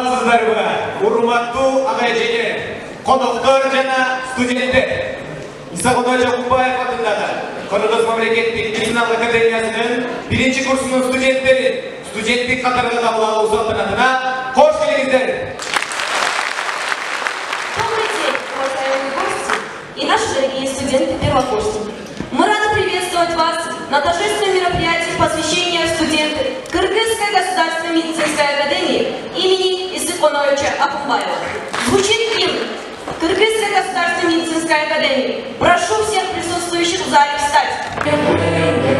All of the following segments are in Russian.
Саламатсыздарбы, урматтуу ага эжеге, коноктор жана студенттер. Исагудой Жакупбаев атындагы Кыргыз мамлекеттик медицина академиясынын биринчи курсунун студенттери студенттик катарга кабыл алуу салтанатына кош келиңиздер. и наши дорогие студенты-первокурсники. Мы рады приветствовать вас на торжественном мероприятии посвящения студенты Кыргызской государственной медицинской академии имени Оспановича Акумбаева. Звучит гимн Кыргызской государственной медицинской академии. Прошу всех присутствующих в зале встать.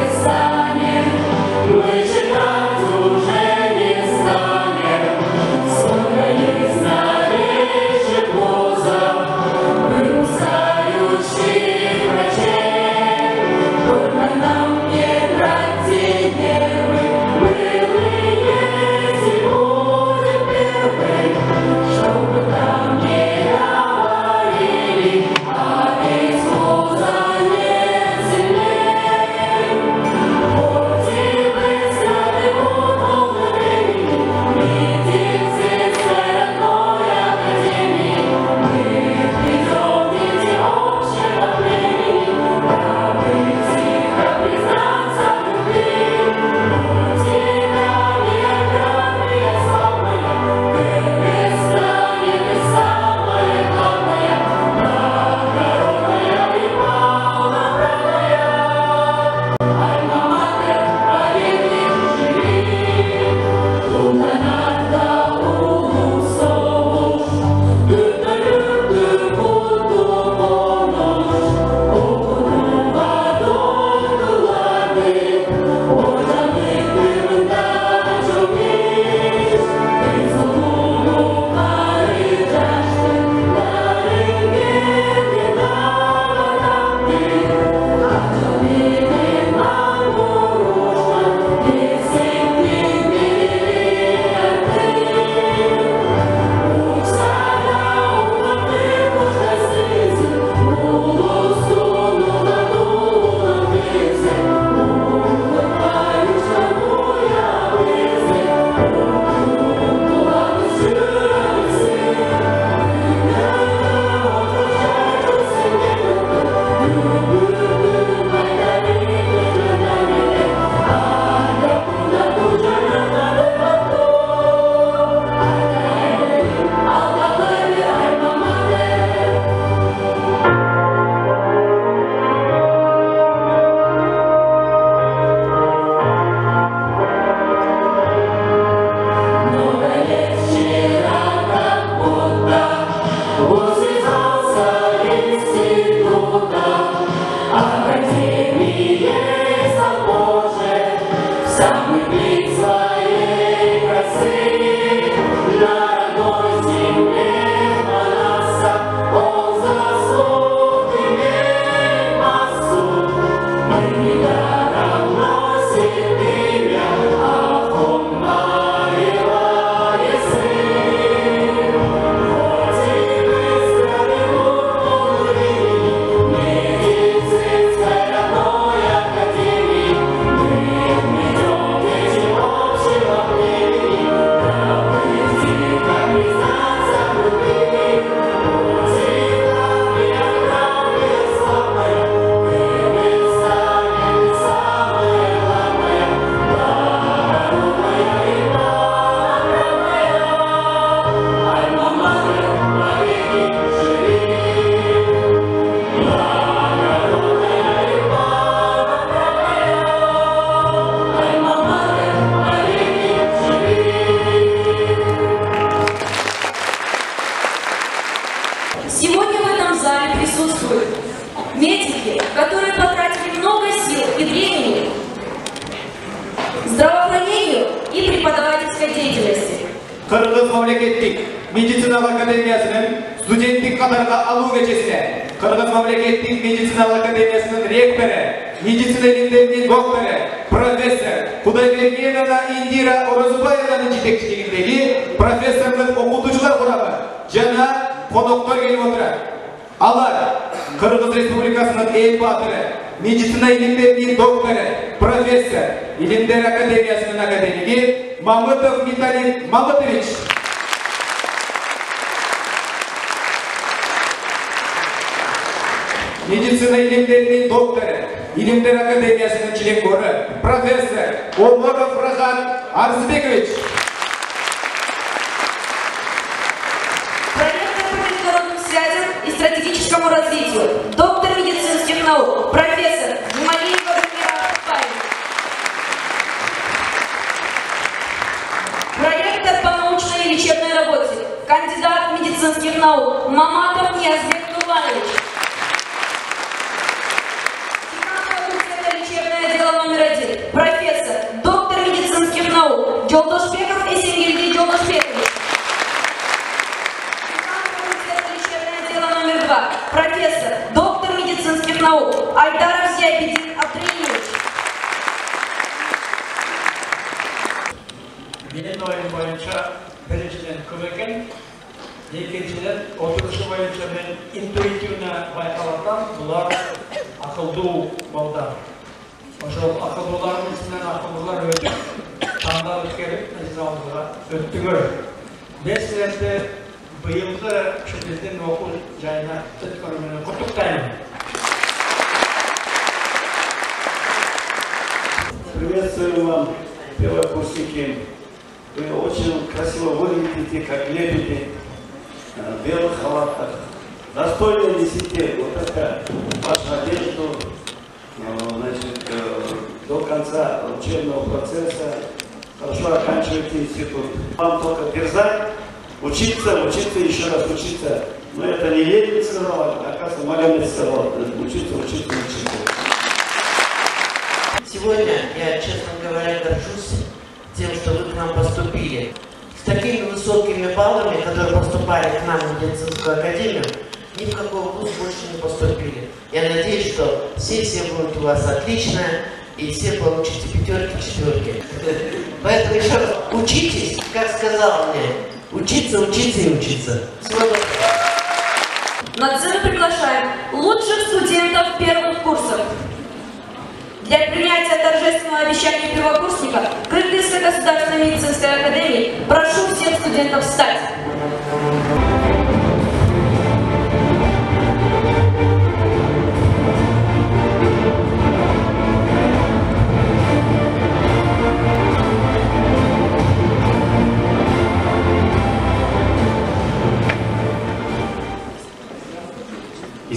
отличная.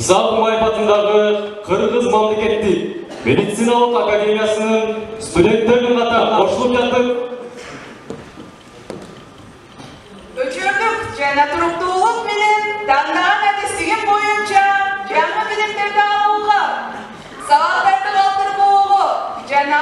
исақұмбаев атындағы қырғыз кетті медициналық академиясының студенттерінің ата қошылып қосылып жатып және жана туруктуулук менен тандаган адистигим боюнча жаңы билимдерди алууга сабактарды калтырбоого жана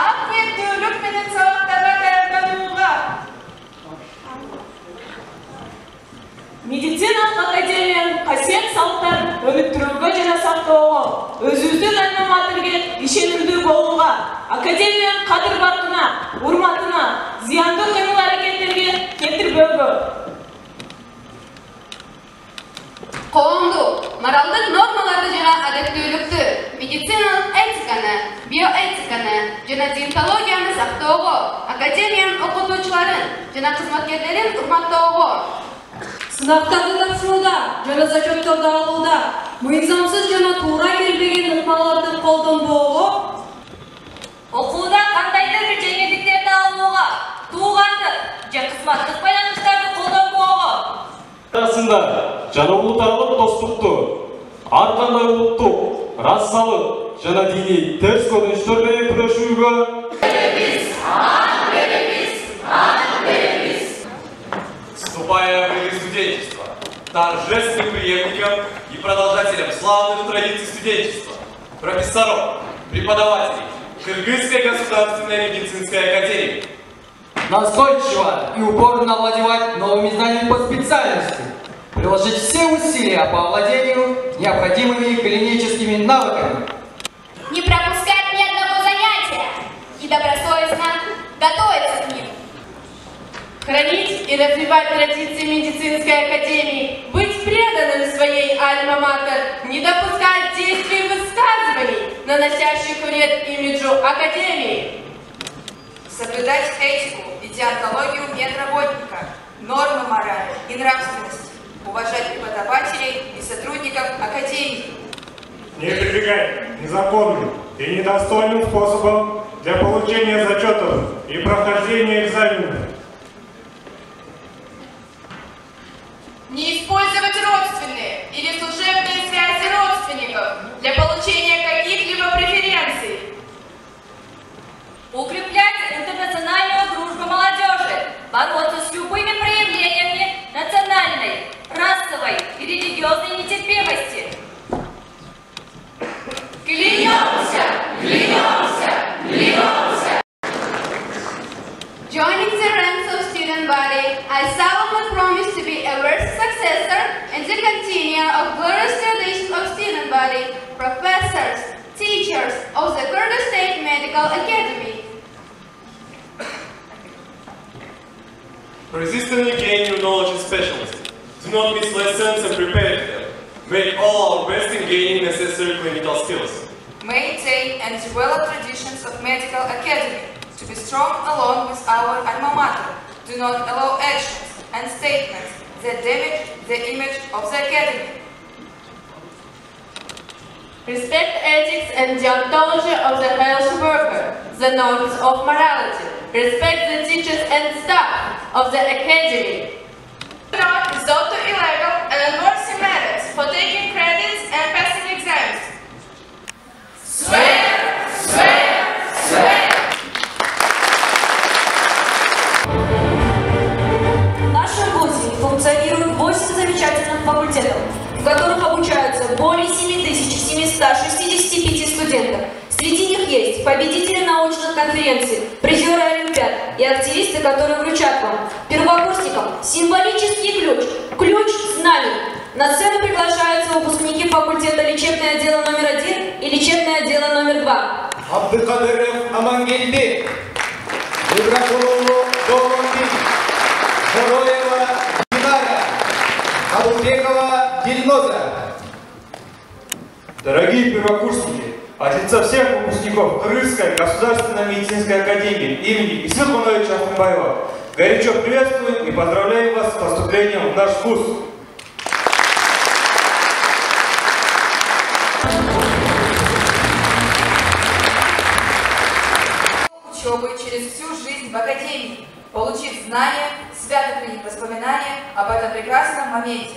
медициналық академиян қасиет салттарын өніктіруге және сақтауға өзіміздің жарнама тілге ишенімді болуға академия қадыр бақына урматына зиянды қимыл әрекеттерге келтірмеуге қоғамды моральдық нормаларды және әдептілікті медициналық этиканы биоэтиканы және денсаулығияны сақтауға академияның оқытушыларын және қызметкерлерін құрматтауға сынактарды тапшырууда жана зачетторду алууда. Мыйзамсыз жана туура келбеген ыкмаларды колдонбоого. Окууда кандайдыр бир жеңилдиктерди алууга туугандык же кызматтык байланыштарды колдонбоого. Аасында жана улут аралык достукту ар кандай улуттук расалык жана диний терс көрүнүштөр менен күрөшүүгө. Беребиз кегиз беребиз береңиз беребиз. Бербиз торжественным преемником и продолжателям славных традиций студенчества, профессоров, преподавателей Кыргызской государственной медицинской академии. Настойчиво и упорно овладевать новыми знаниями по специальности, приложить все усилия по овладению необходимыми клиническими навыками. Не пропускать ни одного занятия и добросовестно готовиться к ним. Хранить и развивать традиции медицинской академии, быть преданным своей альма-матер, не допускать действий и высказываний, наносящих вред имиджу академии. Соблюдать этику и деонтологию медработника, нормы морали и нравственности, уважать преподавателей и сотрудников академии. Не прибегай незаконным и недостойным способам для получения зачетов и прохождения экзаменов. Не использовать родственные или служебные связи родственников для получения каких-либо преференций. Укреплять интернациональную дружбу молодежи, бороться с любыми проявлениями национальной, расовой и религиозной нетерпимости. Клянемся! Клянемся! Клянемся! Joining the ranks of student body, I solemnly promise successor in the continuum of glorious traditions of student body, professors, teachers of the Kyrgyz State Medical Academy. Persistently gain new knowledge and specialty. Do not miss lessons and prepare them. Make all our best in gaining necessary clinical skills. Maintain and develop traditions of medical academy. To be strong along with our alma mater. Do not allow actions and statements damage the image of the academy. Respect ethics and the deontology of the health worker, the norms of morality. Respect the teachers and staff of the academy. Illegal академии имени Исыта Мановича Ахмабаева горячо приветствуем и поздравляем вас с поступлением в наш вуз. Учебы через всю жизнь в академии, получив знания, свято хранить воспоминания об этом прекрасном моменте.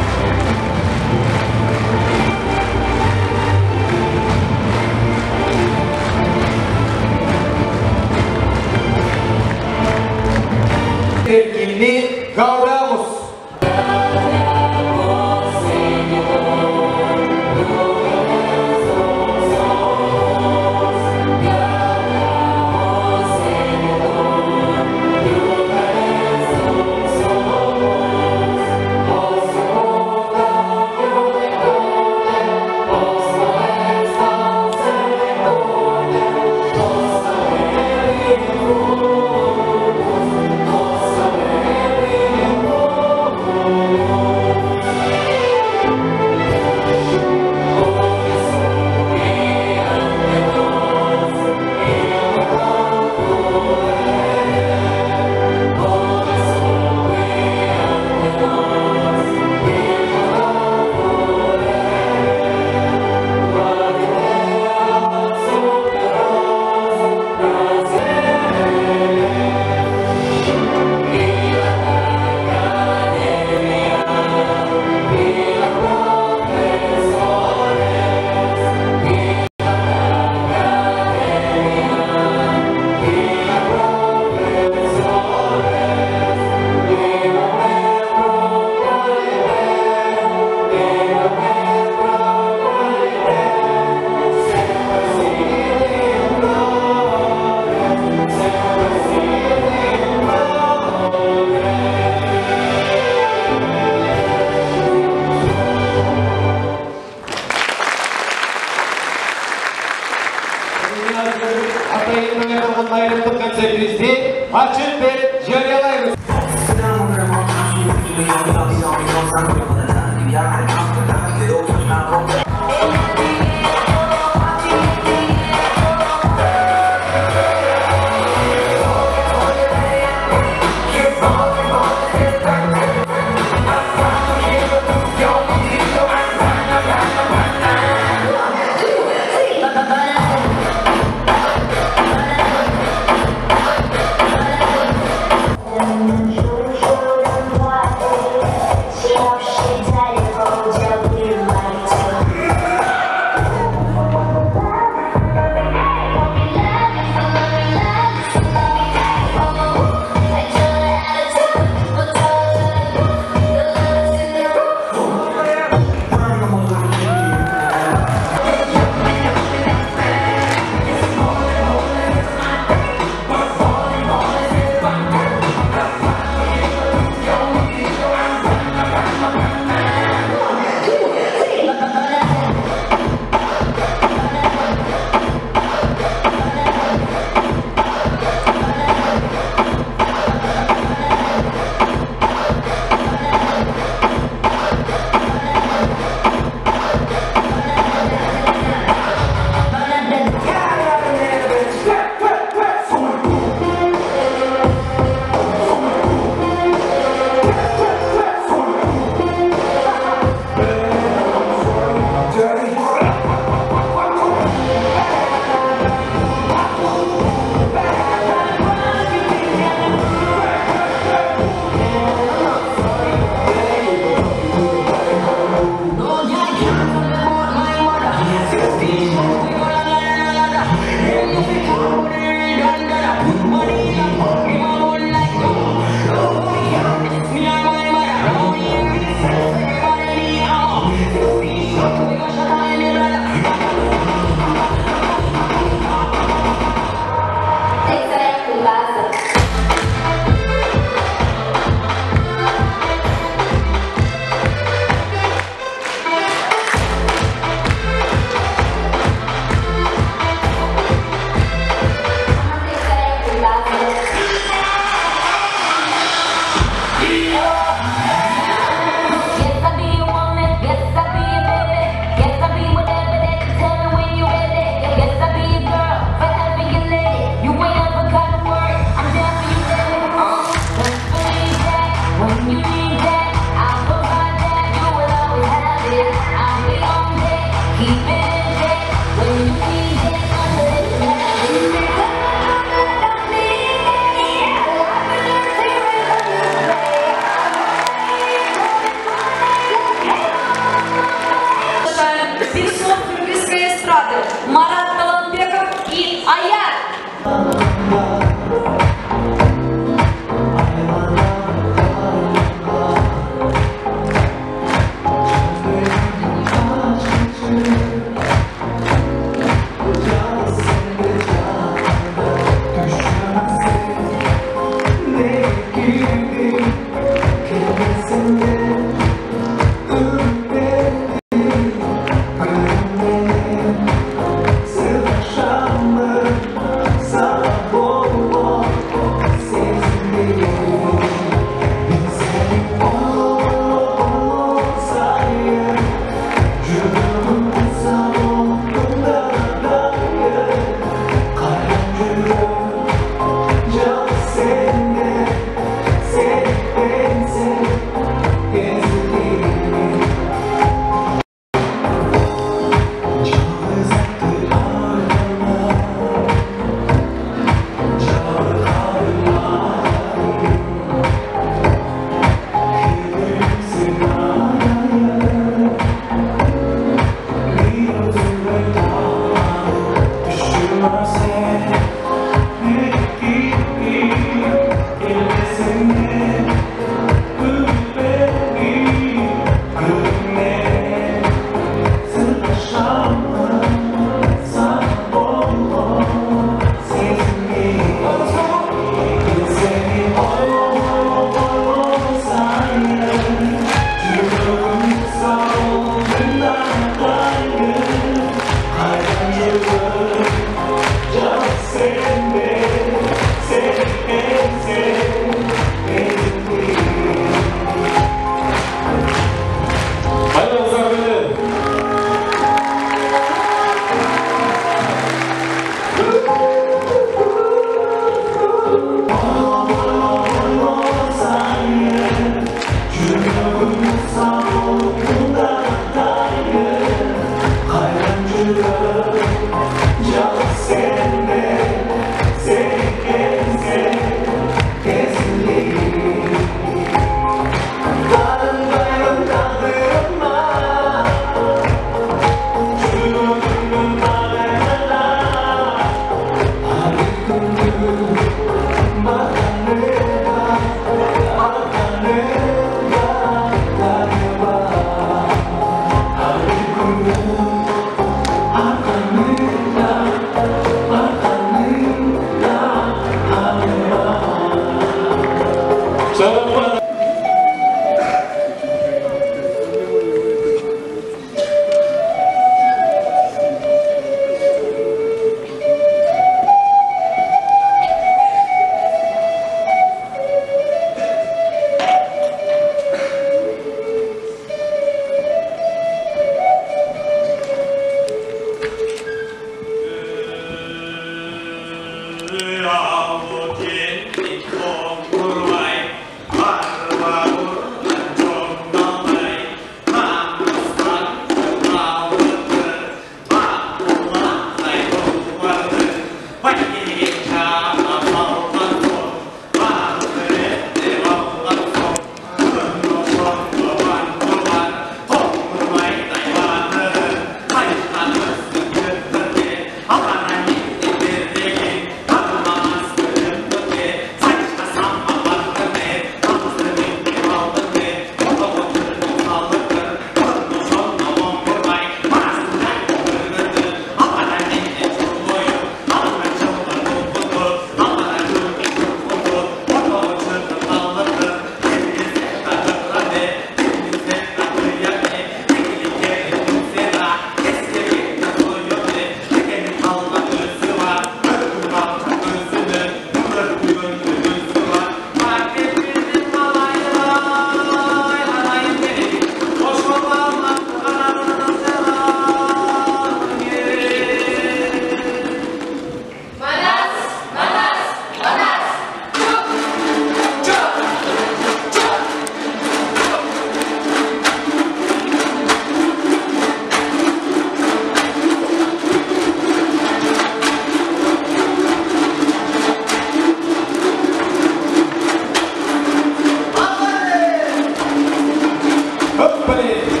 네.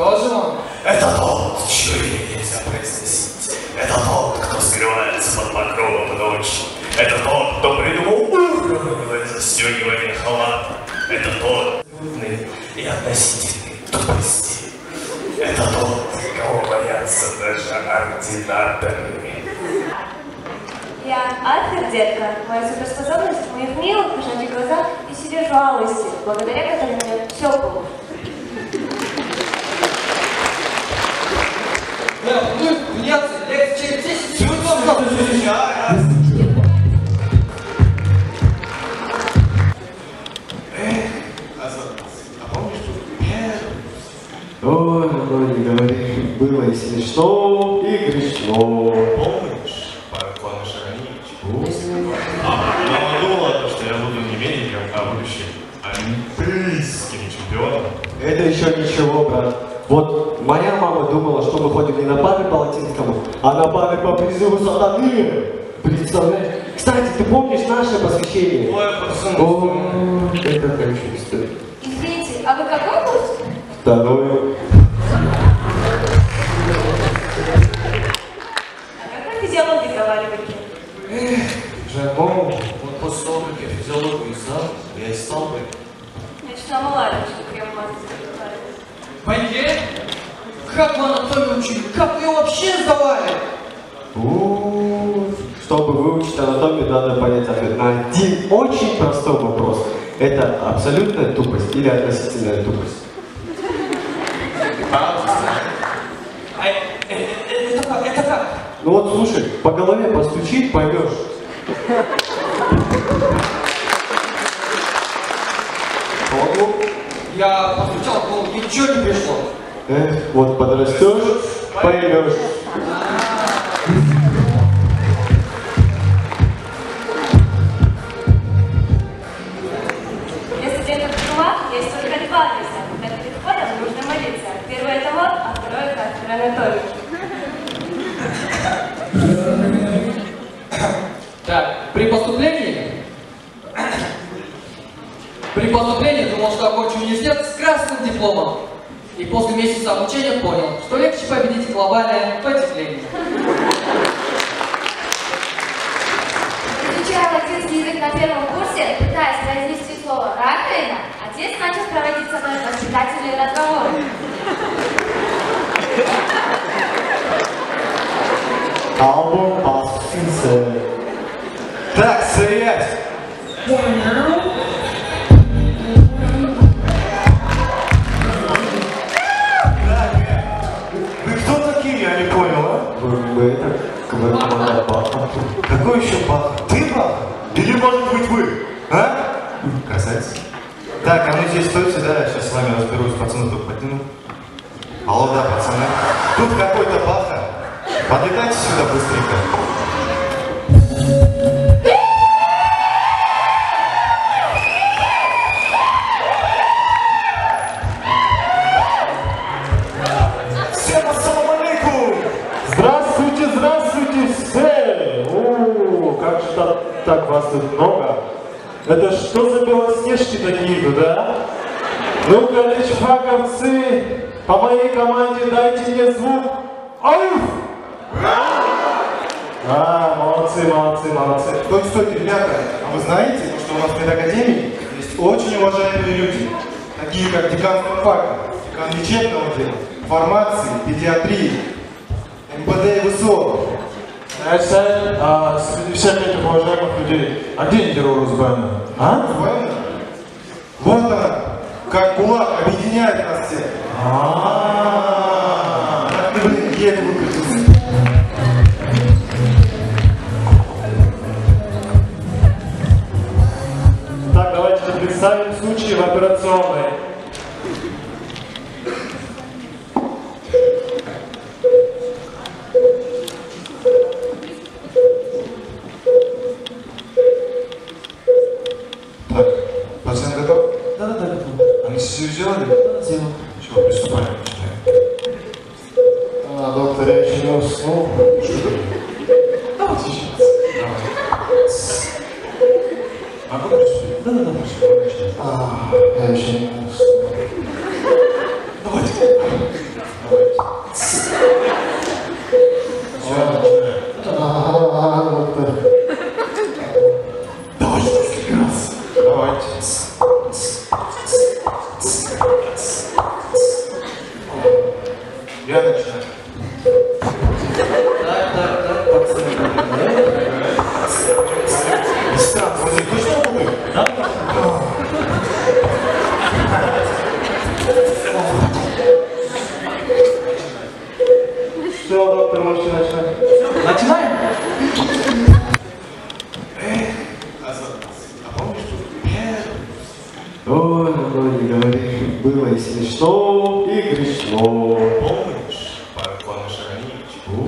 Кто же он? Это тот, чье имя нельзя произносить. Это тот, кто скрывается под покровом ночи. Это тот, кто придумал уровневое застегивание халата. Это тот, умный и относительный тупости. Это тот, кого боятся даже ординаторы. Я Альфред, детка. Моя суперспособность в моих милых кошачьих глазах и себе жалости, благодаря которым у меня все получится. Бля, ну, меняться, лекция через 10 минут должна быть. А помнишь, что Ой, ну не говори, было и смешно, и грешно. Помнишь, Параклан Шаранич? А, мама думала, что я буду не медиком, а будущим олимпийским чемпионом. Это еще ничего, брат. Вот моя мама думала, что мы ходим не на пары по латинскому, а на пары по призыву сатаны. Представляешь? Кстати, ты помнишь наше посвящение? Ой, пацаны. О, это хорошая история. Извините, а вы какой курс? Второе. Как вы анатомию учили? Как вы ее вообще сдавали? Чтобы выучить анатомию, надо понять ответ на один очень простой вопрос. Это абсолютная тупость или относительная тупость? А, э, э, это как? Это как? Ну вот слушай, по голове постучи, поймешь. Я постучал, но ничего не пришло. Эх, вот подрастешь, поймешь. Для студентов КУА есть только два места, куда перед входом нужно молиться. Первое это вот, а второе кафедра анатомии. Так, при поступлении... При поступлении думал, что окончу университет с красным дипломом. После месяца обучения понял, что легче победить глобальное потепление. Изучая латинский язык на первом курсе, пытаясь произнести слово «раковина», отец начал проводить со мной воспитательные разговоры. Албум пассинце. Так, стоять! Какой еще Бах? Ты Бах? Или может быть вы? А? Красавец. Так, а ну здесь стойте, да, я сейчас с вами разберусь, пацаны тут подниму. Алло, да, пацаны. Тут какой-то баха. Подлетайте сюда быстренько. Вас тут много? Это что за белоснежки такие-то, да? Ну-ка, личфаковцы, по моей команде дайте мне звук. Ауф! А, молодцы, молодцы, молодцы. Стойте, стойте, ребята, а вы знаете, что у нас в медакадемии есть очень уважаемые люди, такие как декан фака, декан лечебного дела, фармации, педиатрии, МПД и ВСО. Эссель, а среди всех этих уважаемых людей, а где Никеру Рузбена? А? Вот она, как кулак объединяет нас всех. А, блин, еле выкрутился. Так, давайте представим случай в операционной. Анестезию сделали? Сделал. Чего, приступаем, начинаем. А, доктор, я еще не уснул. Что? Давайте сейчас. Давай. Могу приступить? Да, да, да, начинать. А, я еще не усну. Давайте. А,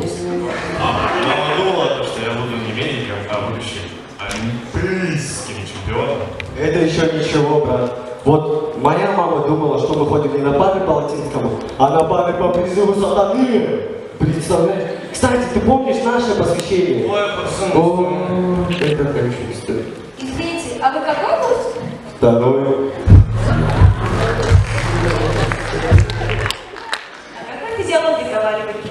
Шаганевич? А, мама думала, то, что я буду не медиком, а будущим олимпийским чемпионом. Это еще ничего, брат. Вот моя мама думала, что мы ходим не на пары по латинскому, а на пары по призыву сатаны. Представляешь? Кстати, ты помнишь наше посвящение? Ой, пацаны. О, это хорошая история. Извините, а вы какой курс? Второе. А как вы физиологию Эх,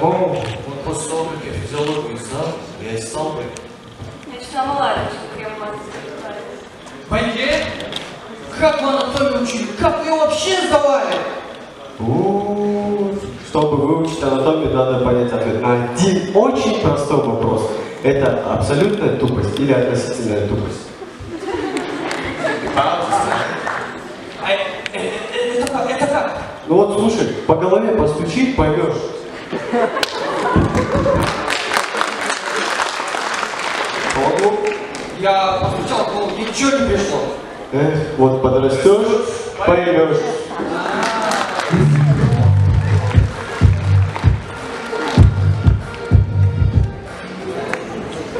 Жаком, вот после того, как я физиологию сдал, я и стал бы. Я читала Маларыча, прям. Пойде? Как вы анатомию учили? Как ее вообще сдавали? Чтобы выучить анатомию, надо понять ответ на один очень простой вопрос. Это абсолютная тупость или относительная тупость? А, э, э, э, это как? Это как? Ну вот слушай, по голове постучи, поймешь. Ну, Я постучал, но ничего не пришло. Эх, вот подрастешь, поймешь.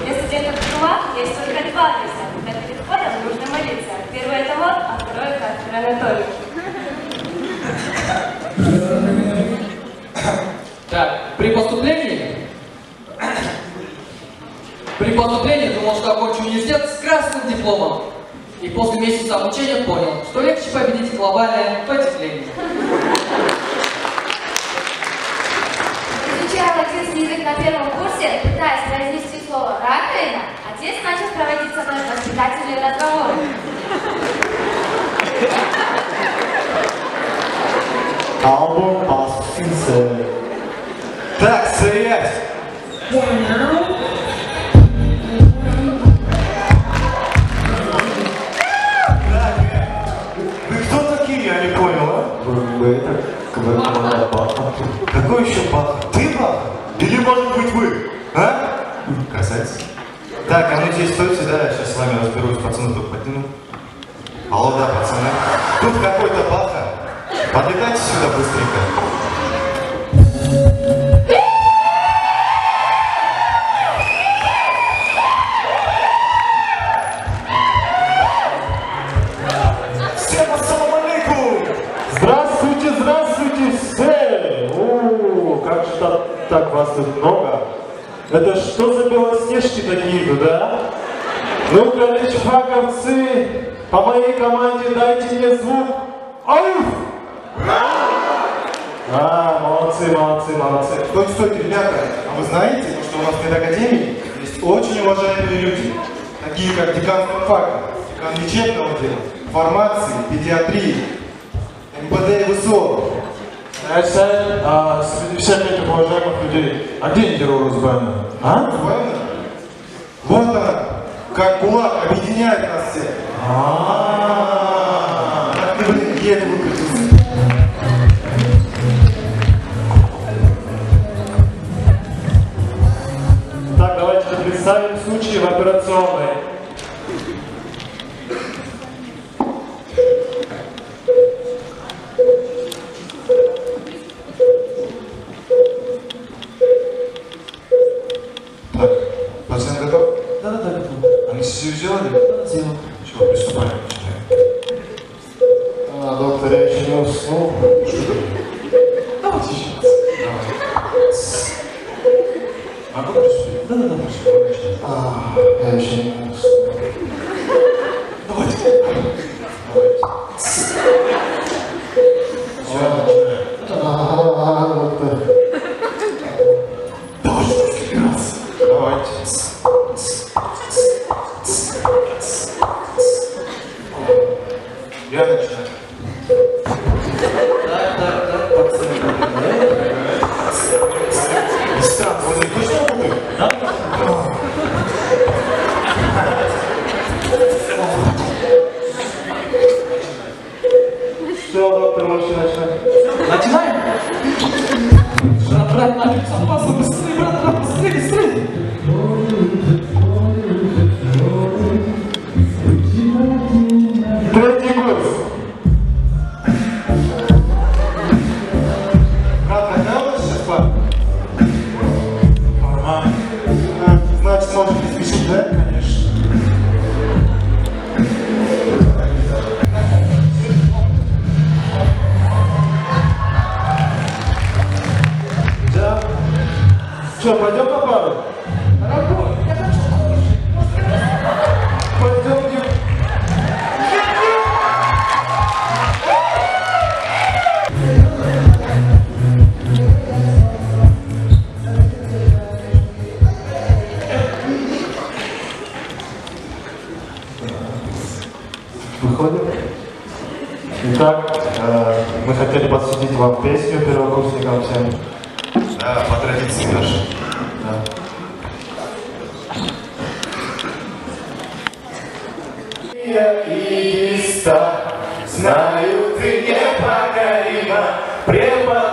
Для студентов КУА есть только два адреса. Когда перед входом нужно молиться. Первый это вот, а второй кафедра анатомии. Так, при поступлении... При поступлении думал, что окончу университет с красным дипломом. И после месяца обучения понял, что легче победить глобальное потепление. Изучая латинский язык на первом курсе, пытаясь произнести слово «раковина», отец начал проводить со мной воспитательные разговоры. Албум Паспинце. Так, Какой еще Баха? Ты Баха? Или может быть вы? А? Красавец. Так, а ну здесь стойте, да, я сейчас с вами разберусь, пацаны тут подтяну. Алло, да, пацаны. Тут какой-то Баха. Подлетайте сюда быстренько. Такие-то, да? Ну, колледж-хаковцы, по моей команде дайте мне звук. Ауф! А, молодцы, молодцы, молодцы. Стойте, стойте, ребята, а вы знаете, что у нас в медакадемии есть очень уважаемые люди, такие как декан фака, декан лечебного дела, фармации, педиатрии, МПД и ВСО. А, среди всех этих уважаемых людей, а где герой Рузбана? А? Вот она, как кулак, объединяет нас всех. Как ты, блин. Так, давайте представим случай в операционной. Анестезию сделали? Да, сделал. Чего, приступаем, начинаем. А, доктор, я еще не уснул. Давайте еще раз. Давай. Могу приступить? Да, да, да, прошу, Иста, знаю, ты непокорима, препод